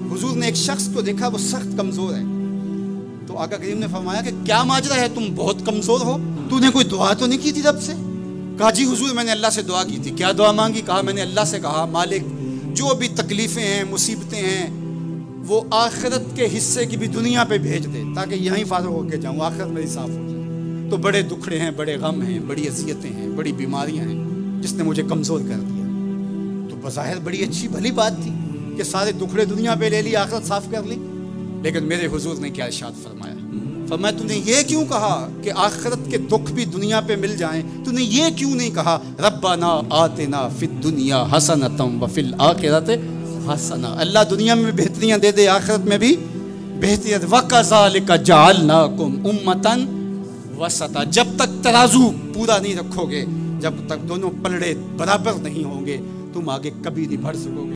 حضور نے ایک شخص کو دیکھا، وہ سخت کمزور ہے۔ تو آقا کریم نے فرمایا کہ کیا ماجرا ہے؟ تم بہت کمزور ہو۔ تو نے کوئی دعا تو نہیں کی تھی رب سے؟ کہا جی حضور، میں نے اللہ سے دعا کی تھی۔ کیا دعا مانگی؟ کہا، میں نے اللہ سے کہا، مالک، جو بھی تکلیفیں ہیں، مصیبتیں ہیں، وہ آخرت کے حصے کی بھی دنیا پہ بھیج دے، تاکہ یہیں فارغ ہو کے جاؤں، آخرت میری صاف ہو جائے تو بڑے دکھڑے ہیں، بڑے غم ہیں، بڑی اذیتیں ہیں، بڑی بیماریاں ہیں، جس نے مجھے کمزور کر دیا۔ تو بظاہر بڑی اچھی، بھلی بات تھی۔ کہ سارے دکھڑے دنیا پہ لے لی، آخرت صاف کر لی۔ لیکن میرے حضور نے کیا ارشاد فرمایا؟ فرمایا، تو نے یہ کیوں کہا کہ آخرت کے دکھ بھی دنیا پہ مل جائیں؟ تو نے یہ کیوں نہیں کہا؟ ربنا آتنا فی الدنیا حسنتم وفی الاخرت حسنا۔ اللہ دنیا میں بہتریاں دے دے، آخرت میں بھی بہتریاں وَكَذَلِكَ جَعَلْنَاكُمْ أُمَّةً وسطا۔ جب تک ترازو پورا نہیں رکھو گے، جب تک دونوں پلڑے برابر نہیں ہوں گے، تم آگے کبھی نہیں بڑھ سکو گے۔